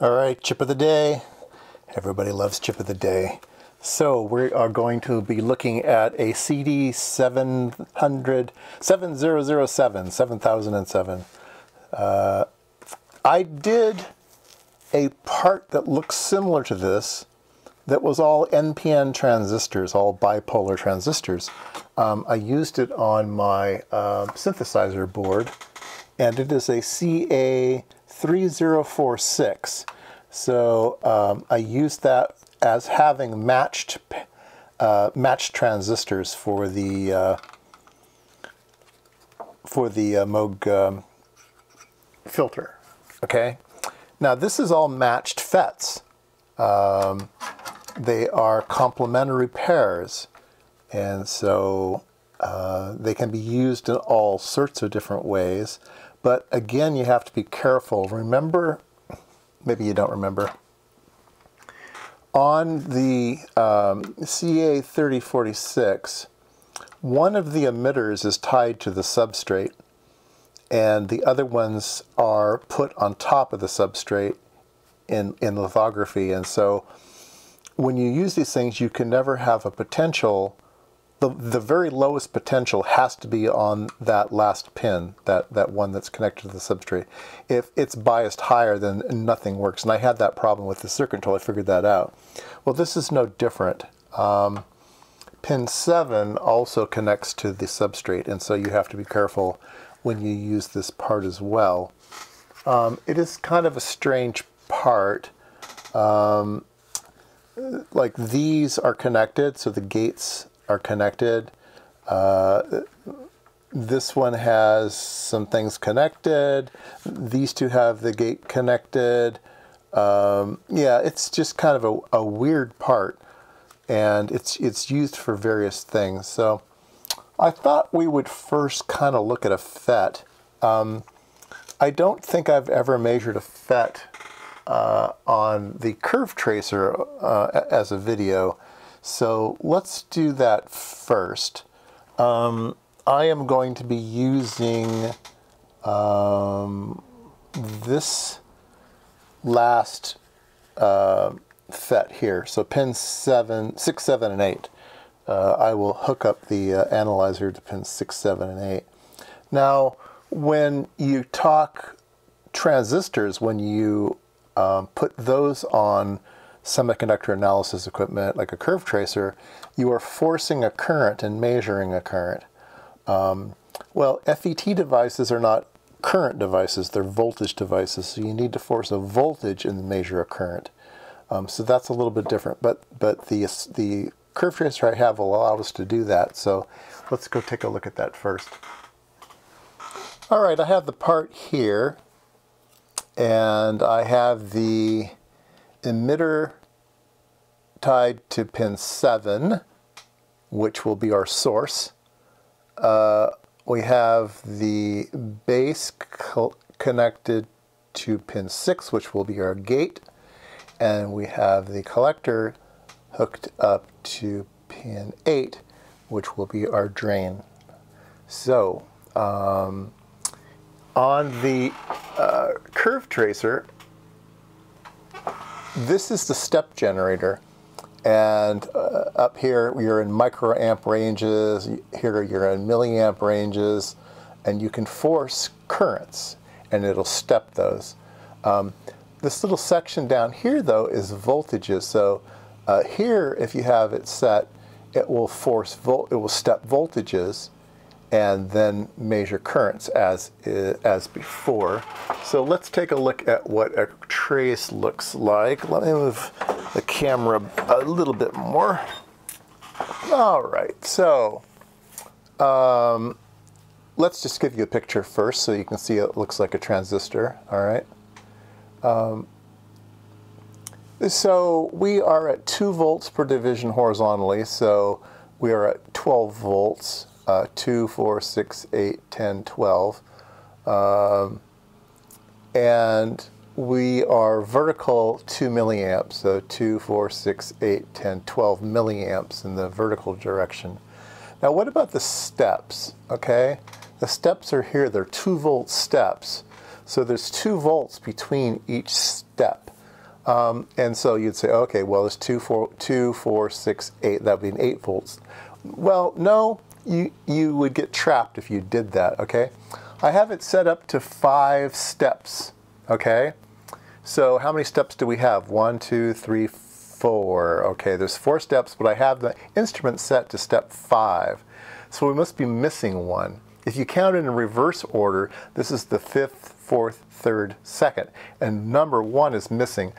All right, chip of the day. Everybody loves chip of the day. So we are going to be looking at a CD 700, 7007, 7007. Uh, I did a part that looks similar to this that was all NPN transistors, all bipolar transistors. Um, I used it on my uh, synthesizer board, and it is a CA3046. So um, I used that as having matched uh, matched transistors for the uh, for the uh, Moog um, filter. Okay, now this is all matched FETs. Um, they are complementary pairs, and so uh, they can be used in all sorts of different ways. But again, you have to be careful. Remember, maybe you don't remember, on the um, CA3046, one of the emitters is tied to the substrate, and the other ones are put on top of the substrate in, in lithography. And so when you use these things, you can never have a potential. The, the very lowest potential has to be on that last pin, that, that one that's connected to the substrate. If it's biased higher, then nothing works. And I had that problem with the circuit until I figured that out. Well, this is no different. Um, pin 7 also connects to the substrate, and so you have to be careful when you use this part as well. Um, it is kind of a strange part. Um, like these are connected, so the gates are connected. Uh, this one has some things connected. These two have the gate connected. Um, yeah, it's just kind of a, a, weird part, and it's it's used for various things. So I thought we would first kind of look at a FET. Um, I don't think I've ever measured a FET uh, on the curve tracer uh, as a video. So let's do that first. Um, I am going to be using um, this last uh, FET here. So pin 7, 6, 7, and 8. Uh, I will hook up the uh, analyzer to pins 6, 7, and 8. Now, when you talk transistors, when you um, put those on semiconductor analysis equipment like a curve tracer, you are forcing a current and measuring a current. Um, well, FET devices are not current devices, they're voltage devices, so you need to force a voltage and measure a current. Um, so that's a little bit different, but, but the, the curve tracer I have will allow us to do that, so let's go take a look at that first. All right, I have the part here and I have the emitter tied to pin 7, which will be our source. Uh, we have the base co connected to pin 6, which will be our gate. And we have the collector hooked up to pin 8, which will be our drain. So, um, on the uh, curve tracer, this is the step generator. And uh, up here, you're in microamp ranges. Here, you're in milliamp ranges. And you can force currents, and it'll step those. Um, this little section down here, though, is voltages. So uh, here, if you have it set, it will force it will step voltages and then measure currents as, as before. So let's take a look at what a trace looks like. Let me move the camera a little bit more. All right, so um, let's just give you a picture first so you can see it looks like a transistor, all right? Um, so we are at 2 volts per division horizontally, so we are at 12 volts uh, 2, 4, 6, 8, 10, 12. Um, and we are vertical 2 milliamps, so 2, 4, 6, 8, 10, 12 milliamps in the vertical direction. Now what about the steps, okay? The steps are here, they're 2 volt steps. So there's 2 volts between each step. Um, and so you'd say, okay, well, it's two, four, two, four, six, eight. That would be an eight volts. Well, no, you, you would get trapped if you did that, okay? I have it set up to five steps, okay? So how many steps do we have? One, two, three, four. Okay, there's four steps, but I have the instrument set to step five. So we must be missing one. If you count it in reverse order, this is the fifth, fourth, third, second, and number one is missing.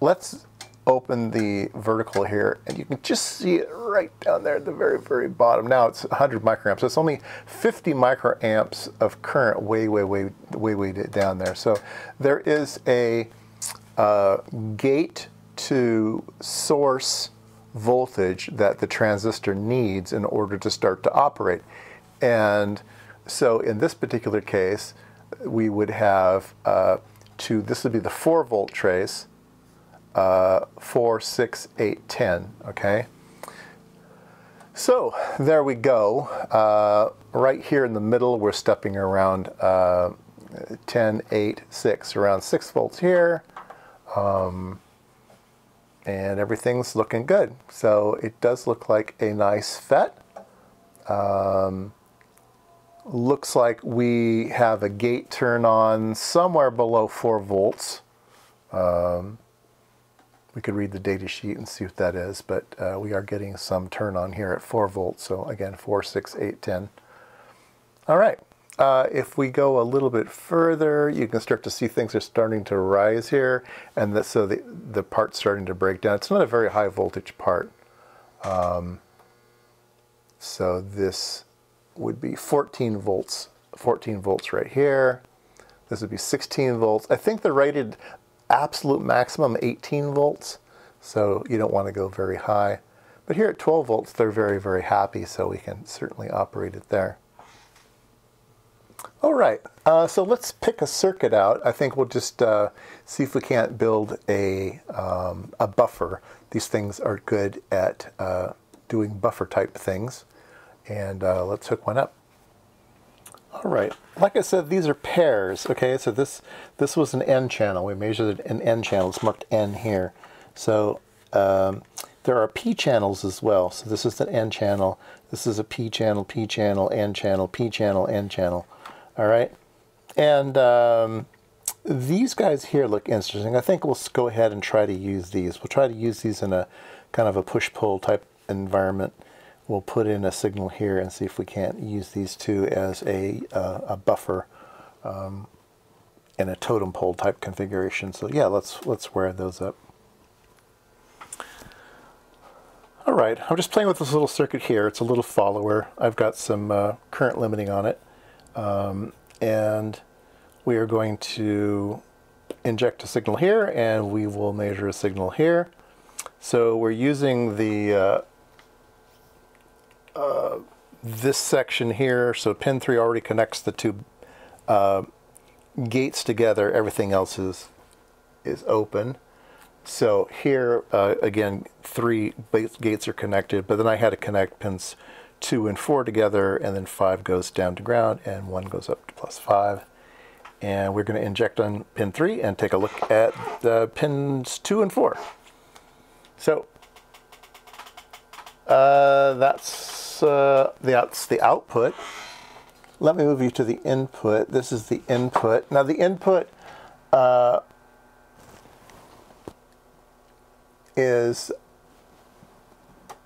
Let's open the vertical here and you can just see it right down there at the very, very bottom. Now it's 100 microamps. So it's only 50 microamps of current way, way, way, way, way down there. So there is a uh, gate to source voltage that the transistor needs in order to start to operate. And so in this particular case, we would have uh, to, this would be the 4 volt trace, uh, 4, 6, 8, 10, okay? So there we go. Uh, right here in the middle, we're stepping around uh, 10, 8, 6, around 6 volts here. Um, and everything's looking good. So it does look like a nice FET. Um, looks like we have a gate turn on somewhere below 4 volts. Um, we could read the data sheet and see what that is, but uh, we are getting some turn on here at 4 volts. So again, 4, 6, 8, 10. All right. Uh, if we go a little bit further, you can start to see things are starting to rise here, and that, so the, the part's starting to break down. It's not a very high voltage part. Um, so this would be 14 volts, 14 volts right here. This would be 16 volts. I think the rated absolute maximum 18 volts, so you don't want to go very high. But here at 12 volts, they're very, very happy, so we can certainly operate it there. All right, uh, so let's pick a circuit out. I think we'll just uh, see if we can't build a, um, a buffer. These things are good at uh, doing buffer type things. And uh, let's hook one up. All right, like I said, these are pairs, okay? So this, this was an N channel. We measured an N channel. It's marked N here. So um, there are P channels as well. So this is an N channel. This is a P channel, P channel, N channel, P channel, N channel. All right. And um, these guys here look interesting. I think we'll go ahead and try to use these. We'll try to use these in a kind of a push-pull type environment. We'll put in a signal here and see if we can't use these two as a, uh, a buffer um, in a totem pole type configuration. So yeah, let's let's wire those up. All right, I'm just playing with this little circuit here. It's a little follower. I've got some uh, current limiting on it. Um, and we are going to inject a signal here and we will measure a signal here. So we're using the uh, this section here. So pin 3 already connects the two uh, gates together. Everything else is, is open. So here, uh, again, three gates are connected, but then I had to connect pins two and four together, and then five goes down to ground, and one goes up to plus five. And we're going to inject on pin three and take a look at the pins two and four. So uh, that's uh, that's the output. Let me move you to the input. This is the input. Now the input uh, is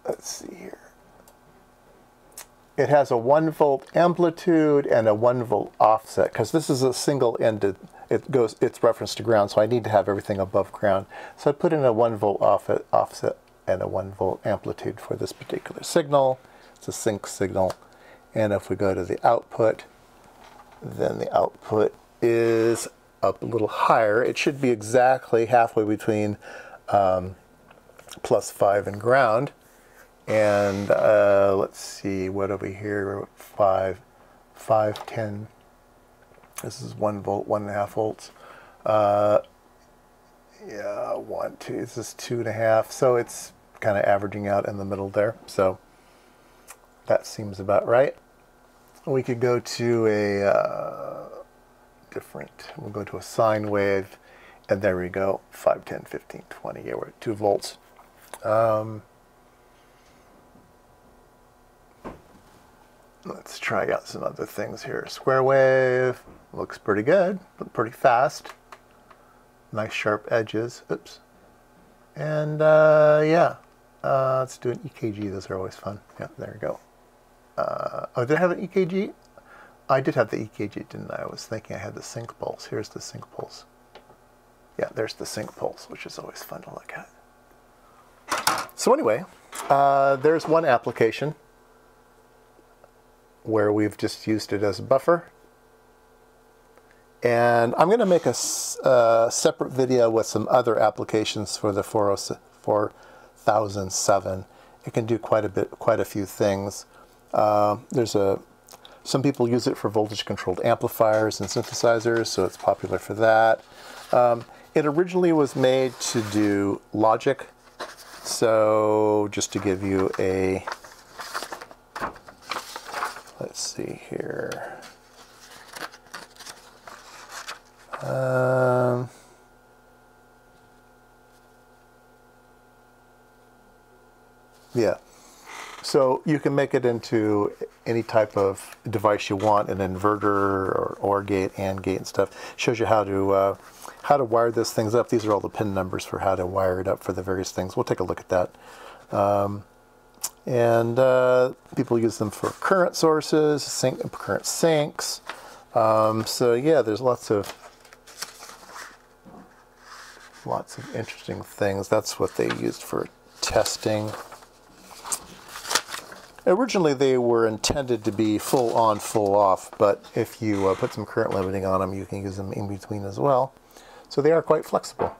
let's see here. It has a 1 volt amplitude and a 1 volt offset because this is a single ended it goes it's referenced to ground so I need to have everything above ground so I put in a 1 volt offset and a 1 volt amplitude for this particular signal it's a sinc signal and if we go to the output then the output is up a little higher it should be exactly halfway between um, plus 5 and ground and uh, let's see, what over here, five, five, ten. This is one volt, one and a half volts. Uh, yeah, one, two, this is two and a half. So it's kind of averaging out in the middle there. So that seems about right. We could go to a uh, different, we'll go to a sine wave And there we go, 5, 10, 15, 20. Yeah, we're at 2 volts. Um, let's try out some other things here. Square wave looks pretty good, pretty fast. Nice sharp edges. Oops. And uh, yeah, uh, let's do an EKG. Those are always fun. Yeah, there we go. Uh, oh, did I have an EKG? I did have the EKG, didn't I? I was thinking I had the sinc pulse. Here's the sinc pulse. Yeah, there's the sinc pulse, which is always fun to look at. So anyway, uh, there's one application where we've just used it as a buffer. And I'm going to make a uh, separate video with some other applications for the 4007. It can do quite a bit, quite a few things. Uh, there's a some people use it for voltage controlled amplifiers and synthesizers, so it's popular for that. Um, it originally was made to do logic. So just to give you a, let's see here. Um, yeah. So you can make it into any type of device you want, an inverter or OR gate, AND gate and stuff. Shows you how to uh, how to wire those things up. These are all the pin numbers for how to wire it up for the various things. We'll take a look at that. Um, and uh, people use them for current sources, sink, current sinks. Um, so yeah, there's lots of lots of interesting things. That's what they used for testing. Originally, they were intended to be full on, full off, but if you uh, put some current limiting on them, you can use them in between as well. So they are quite flexible.